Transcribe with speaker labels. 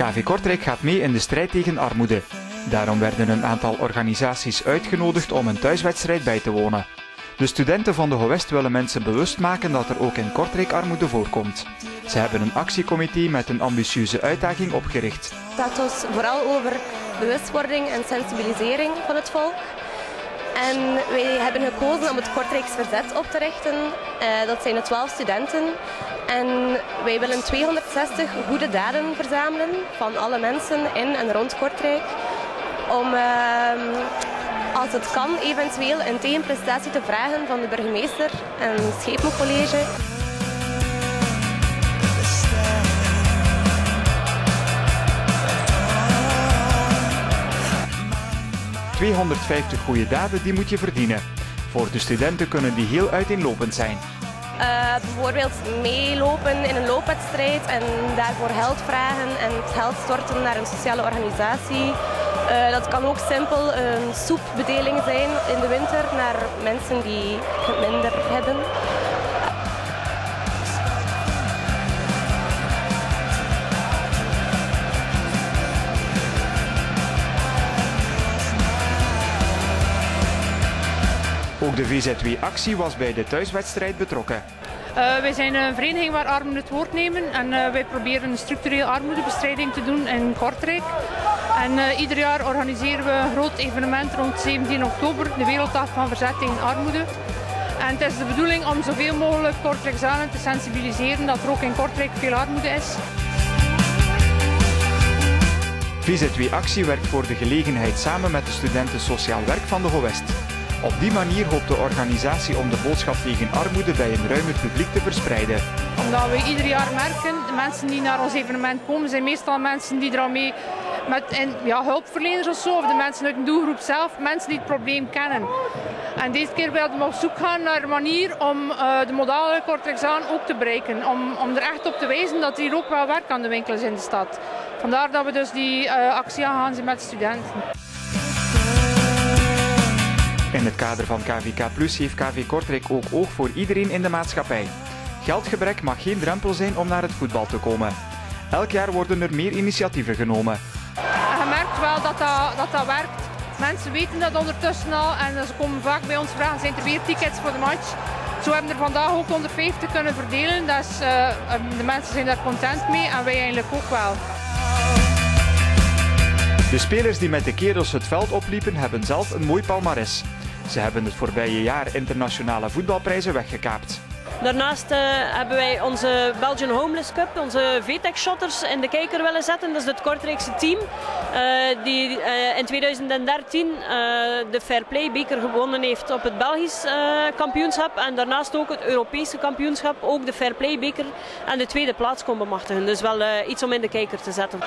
Speaker 1: KV Kortrijk gaat mee in de strijd tegen armoede. Daarom werden een aantal organisaties uitgenodigd om een thuiswedstrijd bij te wonen. De studenten van de Gewest willen mensen bewust maken dat er ook in Kortrijk armoede voorkomt. Ze hebben een actiecomité met een ambitieuze uitdaging opgericht.
Speaker 2: Het gaat dus vooral over bewustwording en sensibilisering van het volk. En wij hebben gekozen om het Kortrijks Verzet op te richten. Eh, dat zijn de 12 studenten. En wij willen 260 goede daden verzamelen van alle mensen in en rond Kortrijk. Om, ehm, als het kan, eventueel een tegenprestatie te vragen van de burgemeester en het Schepencollege.
Speaker 1: 250 goede daden die moet je verdienen. Voor de studenten kunnen die heel uiteenlopend zijn.
Speaker 2: Uh, bijvoorbeeld meelopen in een loopwedstrijd en daarvoor geld vragen en het geld storten naar een sociale organisatie. Uh, dat kan ook simpel een soepbedeling zijn in de winter naar mensen die 'Ook de VZW-actie was bij de thuiswedstrijd betrokken.
Speaker 3: Uh, wij zijn een vereniging waar armen het woord nemen en uh, wij proberen structureel armoedebestrijding te doen in Kortrijk. En uh, ieder jaar organiseren we een groot evenement rond 17 oktober, de Werelddag van Verzet tegen Armoede. En het is de bedoeling om zoveel mogelijk Kortrijkzanen te sensibiliseren dat er ook in Kortrijk veel armoede is.
Speaker 1: VZW-actie werkt voor de gelegenheid samen met de studenten Sociaal Werk van de Gewest. Op die manier hoopt de organisatie om de boodschap tegen armoede bij een ruimer publiek te verspreiden.
Speaker 3: Omdat we ieder jaar merken, de mensen die naar ons evenement komen, zijn meestal mensen die er al mee met en, ja, hulpverleners of zo, of de mensen uit de doelgroep zelf, mensen die het probleem kennen. En deze keer wilden we op zoek gaan naar een manier om uh, de modale Kortrijksaan ook te bereiken. Om, om er echt op te wijzen dat er hier ook wel werk aan de winkel is in de stad. Vandaar dat we dus die uh, actie aangaan met studenten.
Speaker 1: In het kader van KVK Plus heeft KV Kortrijk ook oog voor iedereen in de maatschappij. Geldgebrek mag geen drempel zijn om naar het voetbal te komen. Elk jaar worden er meer initiatieven genomen.
Speaker 3: Je merkt wel dat dat, dat, dat werkt. Mensen weten dat ondertussen al en ze komen vaak bij ons vragen, zijn er weer tickets voor de match? Zo hebben we er vandaag ook 150 kunnen verdelen, dus uh, de mensen zijn daar content mee en wij eigenlijk ook wel.
Speaker 1: De spelers die met de kerels het veld opliepen hebben zelf een mooi palmares. Ze hebben het voorbije jaar internationale voetbalprijzen weggekaapt.
Speaker 4: Daarnaast uh, hebben wij onze Belgian Homeless Cup, onze VTEC Shotters in de kijker willen zetten. Dat is het Kortrijkse team uh, die uh, in 2013 de Fair Play beker gewonnen heeft op het Belgisch kampioenschap. En daarnaast ook het Europese kampioenschap, ook de Fair Play beker en de tweede plaats kon bemachtigen. Dus wel iets om in de kijker te zetten.